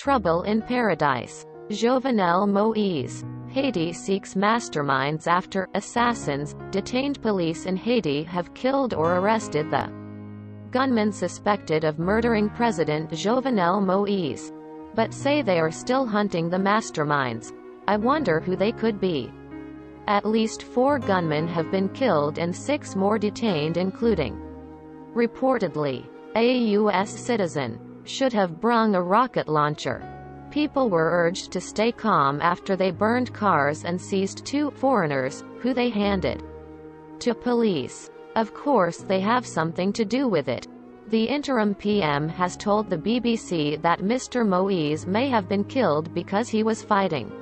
Trouble in Paradise. Jovenel Moise. Haiti seeks masterminds after assassins, detained police in Haiti have killed or arrested the gunmen suspected of murdering President Jovenel Moise. But say they are still hunting the masterminds. I wonder who they could be. At least four gunmen have been killed and six more detained including, reportedly, a U.S. citizen, should have brung a rocket launcher. People were urged to stay calm after they burned cars and seized two foreigners, who they handed to police. Of course they have something to do with it. The interim PM has told the BBC that Mr. Moise may have been killed because he was fighting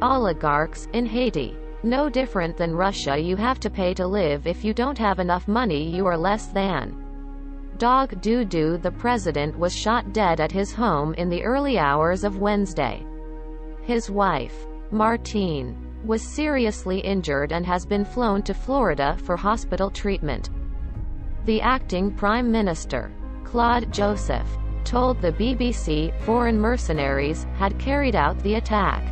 oligarchs in Haiti. No different than Russia you have to pay to live if you don't have enough money you are less than. Dog Doo Doo the president was shot dead at his home in the early hours of Wednesday. His wife, Martine, was seriously injured and has been flown to Florida for hospital treatment. The acting prime minister, Claude Joseph, told the BBC foreign mercenaries had carried out the attack.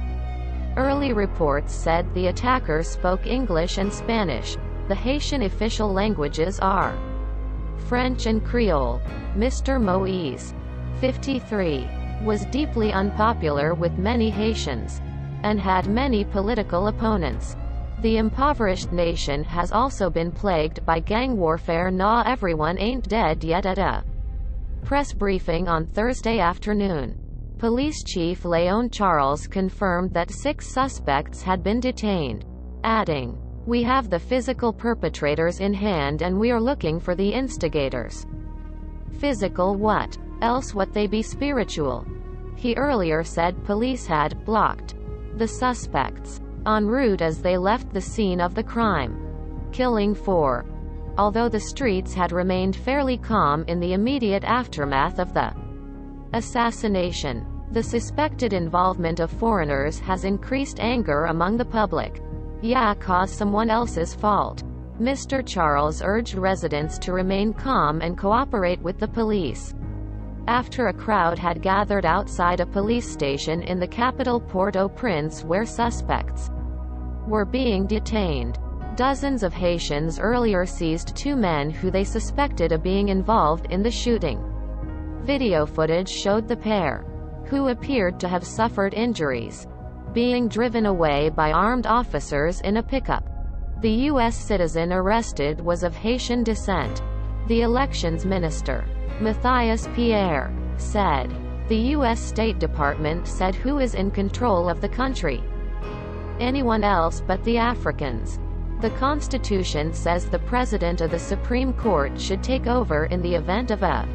Early reports said the attackers spoke English and Spanish. The Haitian official languages are French and Creole. Mr. Moise, 53, was deeply unpopular with many Haitians and had many political opponents. The impoverished nation has also been plagued by gang warfare. Nah, everyone ain't dead yet at a press briefing on Thursday afternoon. Police Chief Leon Charles confirmed that six suspects had been detained, adding, We have the physical perpetrators in hand and we are looking for the instigators. Physical what? Else what they be spiritual? He earlier said police had blocked the suspects en route as they left the scene of the crime, killing four. Although the streets had remained fairly calm in the immediate aftermath of the assassination, the suspected involvement of foreigners has increased anger among the public. Yeah, cause someone else's fault. Mr. Charles urged residents to remain calm and cooperate with the police. After a crowd had gathered outside a police station in the capital Port-au-Prince where suspects were being detained. Dozens of Haitians earlier seized two men who they suspected of being involved in the shooting. Video footage showed the pair, who appeared to have suffered injuries, being driven away by armed officers in a pickup. The U.S. citizen arrested was of Haitian descent. The elections minister, Matthias Pierre, said. The U.S. State Department said who is in control of the country. Anyone else but the Africans. The Constitution says the President of the Supreme Court should take over in the event of a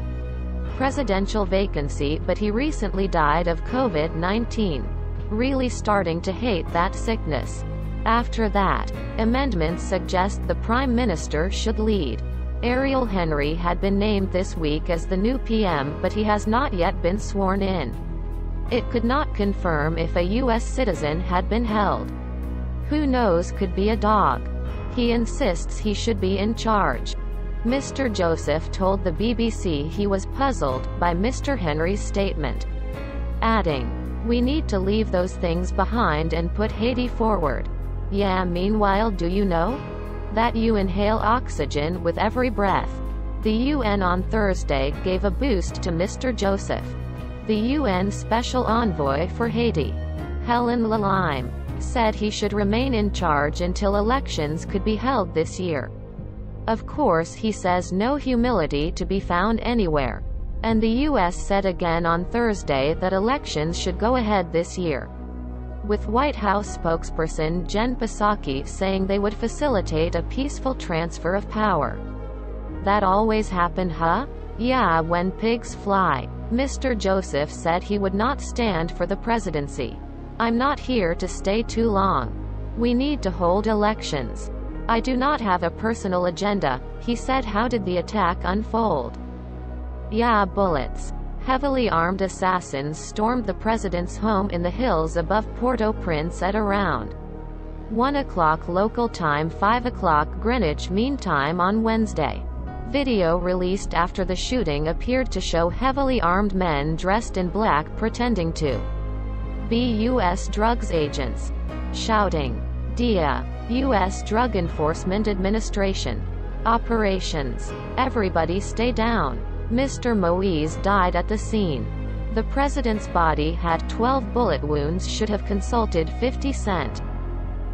presidential vacancy but he recently died of COVID-19. Really starting to hate that sickness. After that, amendments suggest the Prime Minister should lead. Ariel Henry had been named this week as the new PM but he has not yet been sworn in. It could not confirm if a U.S. citizen had been held. Who knows could be a dog. He insists he should be in charge. Mr. Joseph told the BBC he was puzzled by Mr. Henry's statement, adding, We need to leave those things behind and put Haiti forward. Yeah, meanwhile, do you know? That you inhale oxygen with every breath. The UN on Thursday gave a boost to Mr. Joseph. The UN Special Envoy for Haiti, Helen La Lime, said he should remain in charge until elections could be held this year. Of course he says no humility to be found anywhere. And the U.S. said again on Thursday that elections should go ahead this year. With White House spokesperson Jen Psaki saying they would facilitate a peaceful transfer of power. That always happened huh? Yeah, when pigs fly. Mr. Joseph said he would not stand for the presidency. I'm not here to stay too long. We need to hold elections. I do not have a personal agenda, he said how did the attack unfold? Yeah bullets. Heavily armed assassins stormed the president's home in the hills above Port-au-Prince at around 1 o'clock local time 5 o'clock Greenwich Mean Time on Wednesday. Video released after the shooting appeared to show heavily armed men dressed in black pretending to be U.S. drugs agents, shouting, DEA, U.S. Drug Enforcement Administration. Operations. Everybody stay down. Mr. Moise died at the scene. The president's body had 12 bullet wounds should have consulted 50 Cent.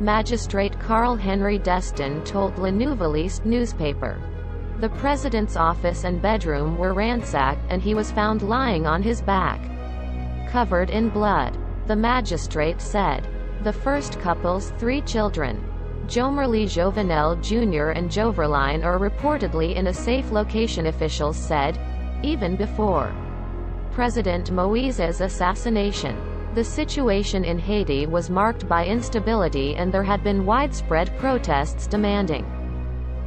Magistrate Carl Henry Destin told Le Nouvelliste newspaper. The president's office and bedroom were ransacked and he was found lying on his back, covered in blood. The magistrate said. The first couple's three children, Jomarlie Jovenel Jr. and Joverlein are reportedly in a safe location officials said, even before President Moise's assassination. The situation in Haiti was marked by instability and there had been widespread protests demanding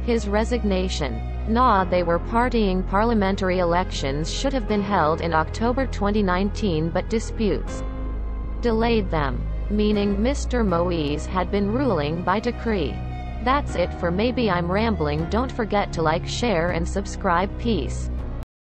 his resignation. Nah they were partying parliamentary elections should have been held in October 2019 but disputes delayed them meaning Mr. Moise had been ruling by decree. That's it for maybe I'm rambling don't forget to like share and subscribe peace.